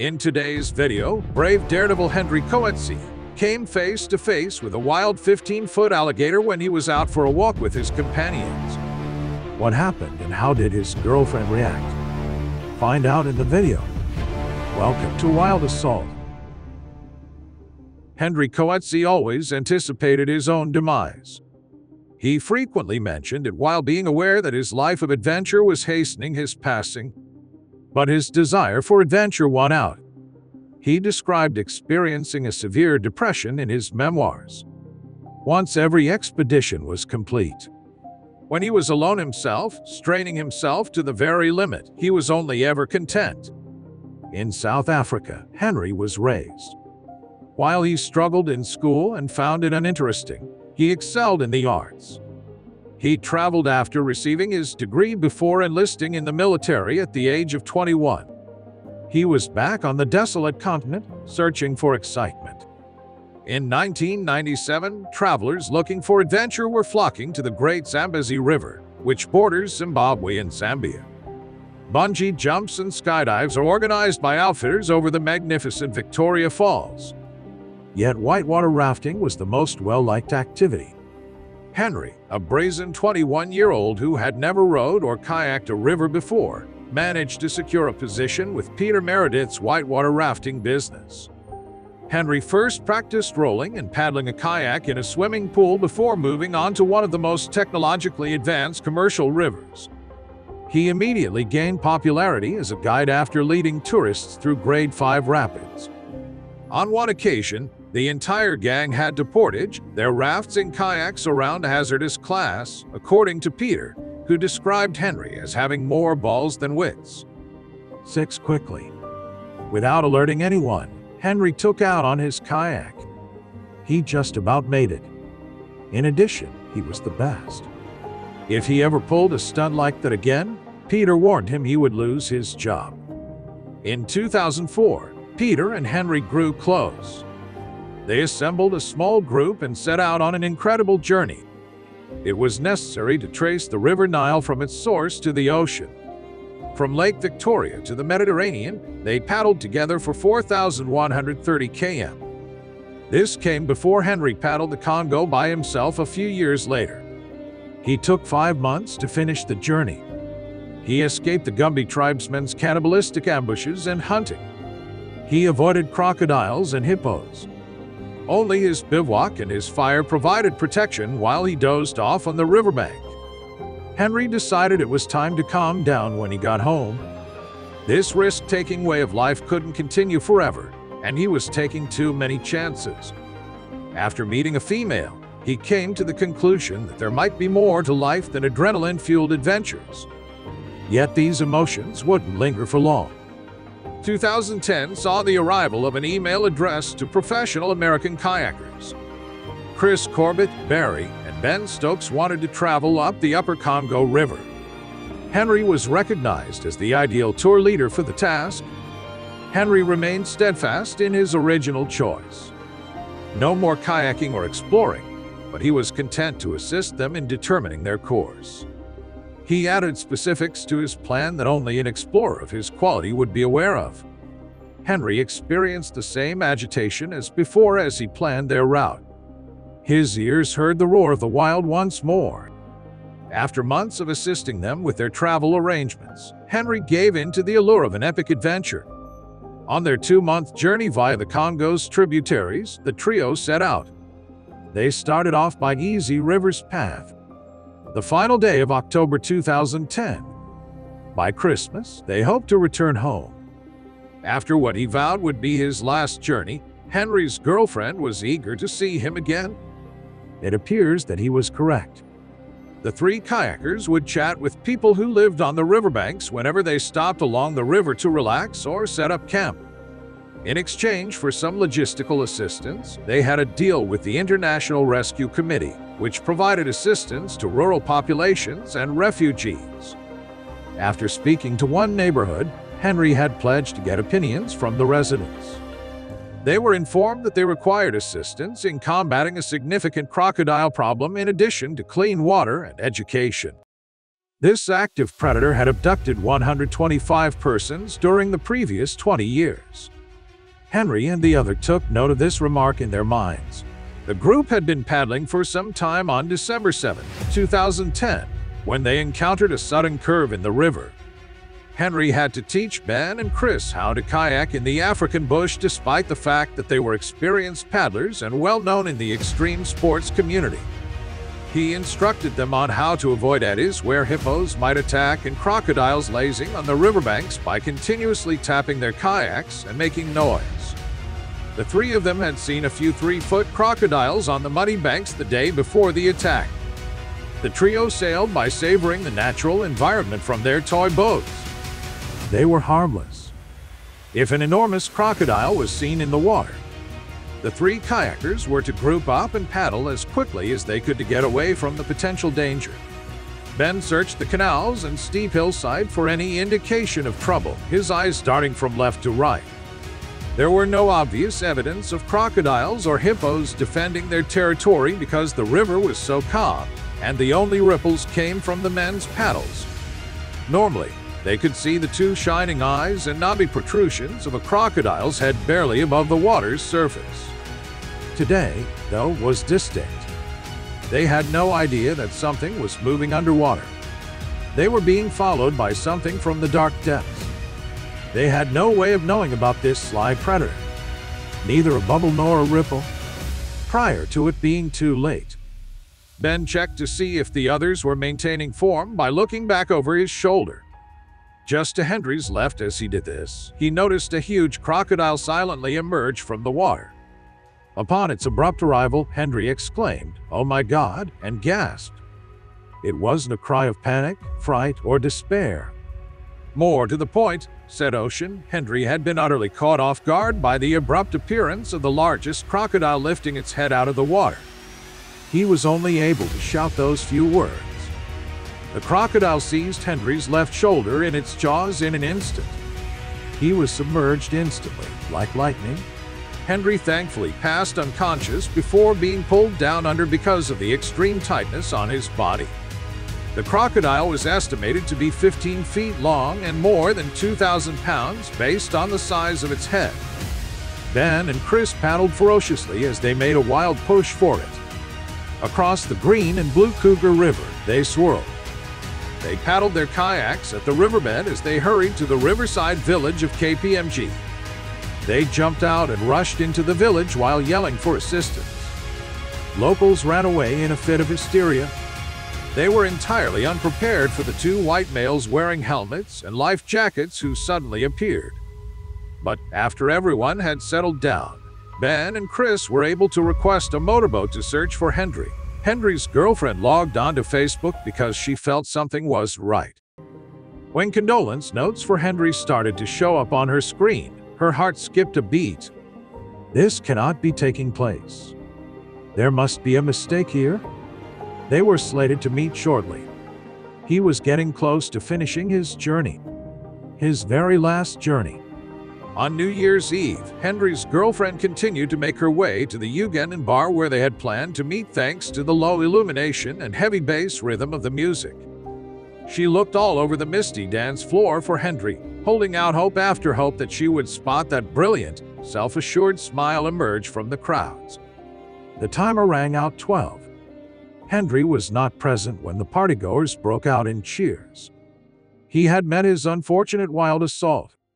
In today's video, brave daredevil Hendri Coetzee came face to face with a wild 15-foot alligator when he was out for a walk with his companions. What happened and how did his girlfriend react? Find out in the video. Welcome to Wild Assault. Hendri Coetzee always anticipated his own demise. He frequently mentioned it while being aware that his life of adventure was hastening his passing. But his desire for adventure won out. He described experiencing a severe depression in his memoirs. Once every expedition was complete. When he was alone himself, straining himself to the very limit, he was only ever content. In South Africa, Henry was raised. While he struggled in school and found it uninteresting, he excelled in the arts. He traveled after receiving his degree before enlisting in the military at the age of 21. He was back on the desolate continent, searching for excitement. In 1997, travelers looking for adventure were flocking to the Great Zambezi River, which borders Zimbabwe and Zambia. Bungee jumps and skydives are organized by outfitters over the magnificent Victoria Falls, Yet whitewater rafting was the most well-liked activity. Henry, a brazen 21-year-old who had never rowed or kayaked a river before, managed to secure a position with Peter Meredith's whitewater rafting business. Henry first practiced rolling and paddling a kayak in a swimming pool before moving on to one of the most technologically advanced commercial rivers. He immediately gained popularity as a guide after leading tourists through Grade 5 rapids. On one occasion, the entire gang had to portage their rafts and kayaks around hazardous class, according to Peter, who described Henry as having more balls than wits. Six quickly. Without alerting anyone, Henry took out on his kayak. He just about made it. In addition, he was the best. If he ever pulled a stunt like that again, Peter warned him he would lose his job. In 2004, Peter and Henry grew close. They assembled a small group and set out on an incredible journey. It was necessary to trace the River Nile from its source to the ocean. From Lake Victoria to the Mediterranean, they paddled together for 4,130 km. This came before Henry paddled the Congo by himself a few years later. He took five months to finish the journey. He escaped the Gumbi tribesmen's cannibalistic ambushes and hunting. He avoided crocodiles and hippos. Only his bivouac and his fire provided protection while he dozed off on the riverbank. Henry decided it was time to calm down when he got home. This risk-taking way of life couldn't continue forever, and he was taking too many chances. After meeting a female, he came to the conclusion that there might be more to life than adrenaline-fueled adventures. Yet these emotions wouldn't linger for long. 2010 saw the arrival of an email address to professional American kayakers. Chris Corbett, Barry, and Ben Stokes wanted to travel up the Upper Congo River. Henry was recognized as the ideal tour leader for the task. Henry remained steadfast in his original choice. No more kayaking or exploring, but he was content to assist them in determining their course. He added specifics to his plan that only an explorer of his quality would be aware of. Henry experienced the same agitation as before as he planned their route. His ears heard the roar of the wild once more. After months of assisting them with their travel arrangements, Henry gave in to the allure of an epic adventure. On their two-month journey via the Congo's tributaries, the trio set out. They started off by Easy River's path, the final day of October 2010. By Christmas, they hoped to return home. After what he vowed would be his last journey, Henry's girlfriend was eager to see him again. It appears that he was correct. The three kayakers would chat with people who lived on the riverbanks whenever they stopped along the river to relax or set up camp. In exchange for some logistical assistance, they had a deal with the International Rescue Committee, which provided assistance to rural populations and refugees. After speaking to one neighborhood, Henry had pledged to get opinions from the residents. They were informed that they required assistance in combating a significant crocodile problem in addition to clean water and education. This active predator had abducted 125 persons during the previous 20 years. Henry and the other took note of this remark in their minds. The group had been paddling for some time on December 7, 2010, when they encountered a sudden curve in the river. Henry had to teach Ben and Chris how to kayak in the African bush despite the fact that they were experienced paddlers and well known in the extreme sports community. He instructed them on how to avoid eddies where hippos might attack and crocodiles lazing on the riverbanks by continuously tapping their kayaks and making noise. The three of them had seen a few three-foot crocodiles on the muddy banks the day before the attack. The trio sailed by savoring the natural environment from their toy boats. They were harmless. If an enormous crocodile was seen in the water, the three kayakers were to group up and paddle as quickly as they could to get away from the potential danger. Ben searched the canals and steep hillside for any indication of trouble, his eyes darting from left to right. There were no obvious evidence of crocodiles or hippos defending their territory because the river was so calm, and the only ripples came from the men's paddles. Normally, they could see the two shining eyes and knobby protrusions of a crocodile's head barely above the water's surface. Today, though, was distinct. They had no idea that something was moving underwater. They were being followed by something from the dark depths. They had no way of knowing about this sly predator, neither a bubble nor a ripple, prior to it being too late. Ben checked to see if the others were maintaining form by looking back over his shoulder. Just to Henry's left as he did this, he noticed a huge crocodile silently emerge from the water. Upon its abrupt arrival, Henry exclaimed, Oh my God, and gasped. It wasn't a cry of panic, fright, or despair. More to the point, said Ocean, Henry had been utterly caught off guard by the abrupt appearance of the largest crocodile lifting its head out of the water. He was only able to shout those few words. The crocodile seized Henry's left shoulder in its jaws in an instant. He was submerged instantly, like lightning. Henry thankfully passed unconscious before being pulled down under because of the extreme tightness on his body. The crocodile was estimated to be 15 feet long and more than 2,000 pounds based on the size of its head. Ben and Chris paddled ferociously as they made a wild push for it. Across the Green and Blue Cougar River, they swirled. They paddled their kayaks at the riverbed as they hurried to the riverside village of KPMG. They jumped out and rushed into the village while yelling for assistance. Locals ran away in a fit of hysteria. They were entirely unprepared for the two white males wearing helmets and life jackets who suddenly appeared. But after everyone had settled down, Ben and Chris were able to request a motorboat to search for Henry. Henry's girlfriend logged onto Facebook because she felt something was right. When condolence notes for Henry started to show up on her screen, her heart skipped a beat. This cannot be taking place. There must be a mistake here. They were slated to meet shortly. He was getting close to finishing his journey. His very last journey. On New Year's Eve, Henry's girlfriend continued to make her way to the Eugen bar where they had planned to meet thanks to the low illumination and heavy bass rhythm of the music. She looked all over the misty dance floor for Henry, holding out hope after hope that she would spot that brilliant, self-assured smile emerge from the crowds. The timer rang out 12. Henry was not present when the partygoers broke out in cheers. He had met his unfortunate wild assault,